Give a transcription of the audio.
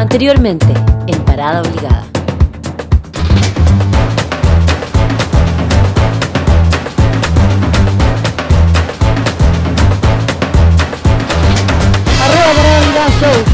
Anteriormente, en Parada Obligada. Arriba Parada Obligada Show.